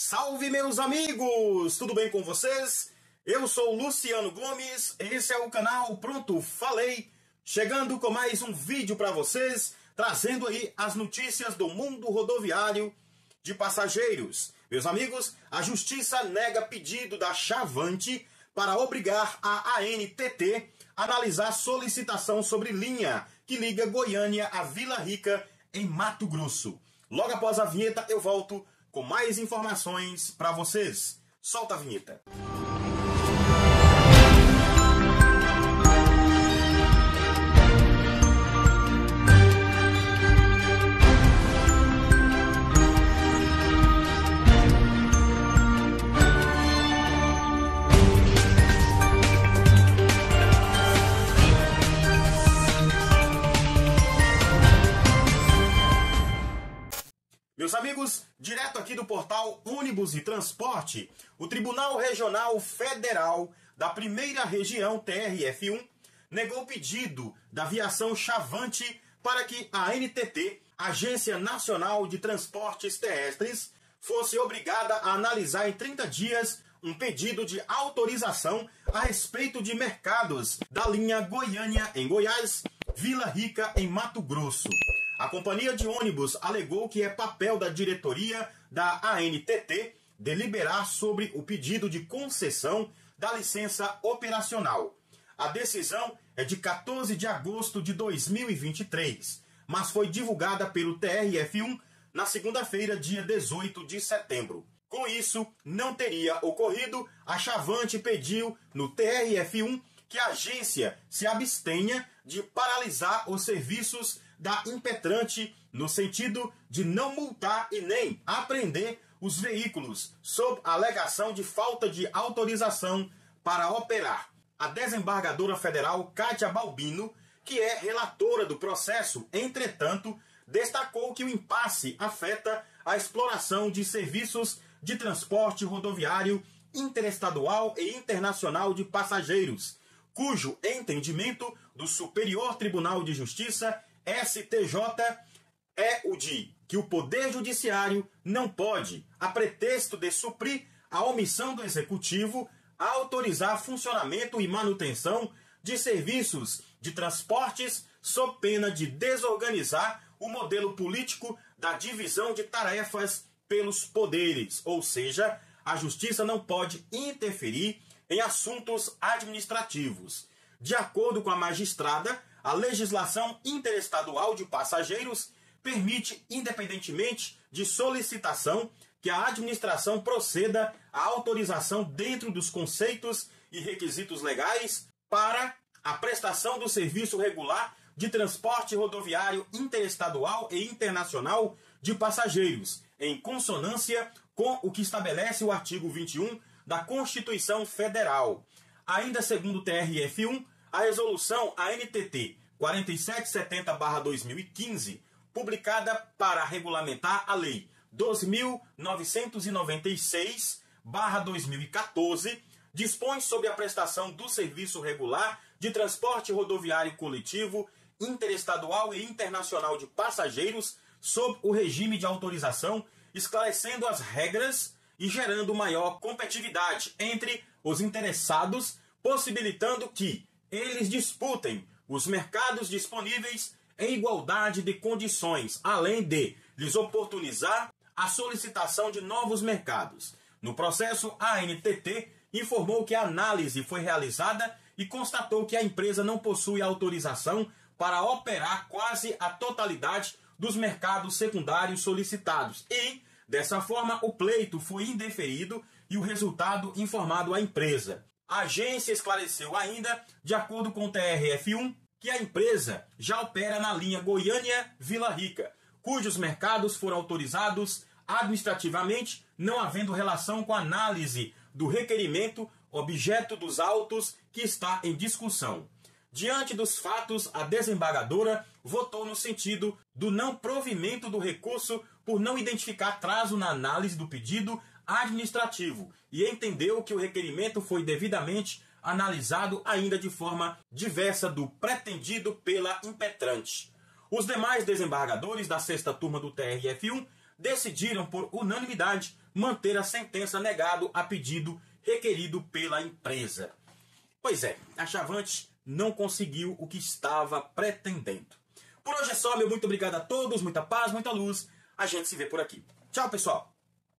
Salve, meus amigos! Tudo bem com vocês? Eu sou Luciano Gomes, esse é o canal Pronto Falei, chegando com mais um vídeo para vocês, trazendo aí as notícias do mundo rodoviário de passageiros. Meus amigos, a justiça nega pedido da Chavante para obrigar a ANTT a analisar solicitação sobre linha que liga Goiânia a Vila Rica, em Mato Grosso. Logo após a vinheta, eu volto com mais informações para vocês. Solta a vinheta. Meus amigos, direto aqui do portal Ônibus e Transporte, o Tribunal Regional Federal da Primeira Região TRF1 negou pedido da aviação Chavante para que a NTT, Agência Nacional de Transportes Terrestres, fosse obrigada a analisar em 30 dias um pedido de autorização a respeito de mercados da linha Goiânia em Goiás, Vila Rica em Mato Grosso. A companhia de ônibus alegou que é papel da diretoria da ANTT deliberar sobre o pedido de concessão da licença operacional. A decisão é de 14 de agosto de 2023, mas foi divulgada pelo TRF1 na segunda-feira, dia 18 de setembro. Com isso, não teria ocorrido, a Chavante pediu no TRF1 que a agência se abstenha de paralisar os serviços da impetrante no sentido de não multar e nem apreender os veículos sob alegação de falta de autorização para operar. A desembargadora federal Kátia Balbino, que é relatora do processo, entretanto, destacou que o impasse afeta a exploração de serviços de transporte rodoviário interestadual e internacional de passageiros, cujo entendimento do Superior Tribunal de Justiça STJ é o de que o Poder Judiciário não pode, a pretexto de suprir a omissão do Executivo, autorizar funcionamento e manutenção de serviços de transportes sob pena de desorganizar o modelo político da divisão de tarefas pelos poderes, ou seja, a Justiça não pode interferir em assuntos administrativos. De acordo com a magistrada, a legislação interestadual de passageiros permite, independentemente de solicitação, que a administração proceda à autorização dentro dos conceitos e requisitos legais para a prestação do serviço regular de transporte rodoviário interestadual e internacional de passageiros, em consonância com o que estabelece o artigo 21 da Constituição Federal. Ainda segundo o TRF1, a resolução ANTT 4770-2015, publicada para regulamentar a Lei 2996-2014, dispõe sobre a prestação do serviço regular de transporte rodoviário coletivo interestadual e internacional de passageiros sob o regime de autorização, esclarecendo as regras e gerando maior competitividade entre os interessados, possibilitando que eles disputem os mercados disponíveis em igualdade de condições, além de lhes oportunizar a solicitação de novos mercados. No processo, a ANTT informou que a análise foi realizada e constatou que a empresa não possui autorização para operar quase a totalidade dos mercados secundários solicitados e, dessa forma, o pleito foi indeferido e o resultado informado à empresa. A agência esclareceu ainda, de acordo com o TRF1, que a empresa já opera na linha Goiânia-Vila Rica, cujos mercados foram autorizados administrativamente, não havendo relação com a análise do requerimento objeto dos autos que está em discussão. Diante dos fatos, a desembargadora votou no sentido do não provimento do recurso por não identificar atraso na análise do pedido administrativo e entendeu que o requerimento foi devidamente analisado ainda de forma diversa do pretendido pela impetrante. Os demais desembargadores da sexta turma do TRF1 decidiram por unanimidade manter a sentença negado a pedido requerido pela empresa. Pois é, a Chavante não conseguiu o que estava pretendendo. Por hoje é só, meu muito obrigado a todos, muita paz, muita luz. A gente se vê por aqui. Tchau, pessoal!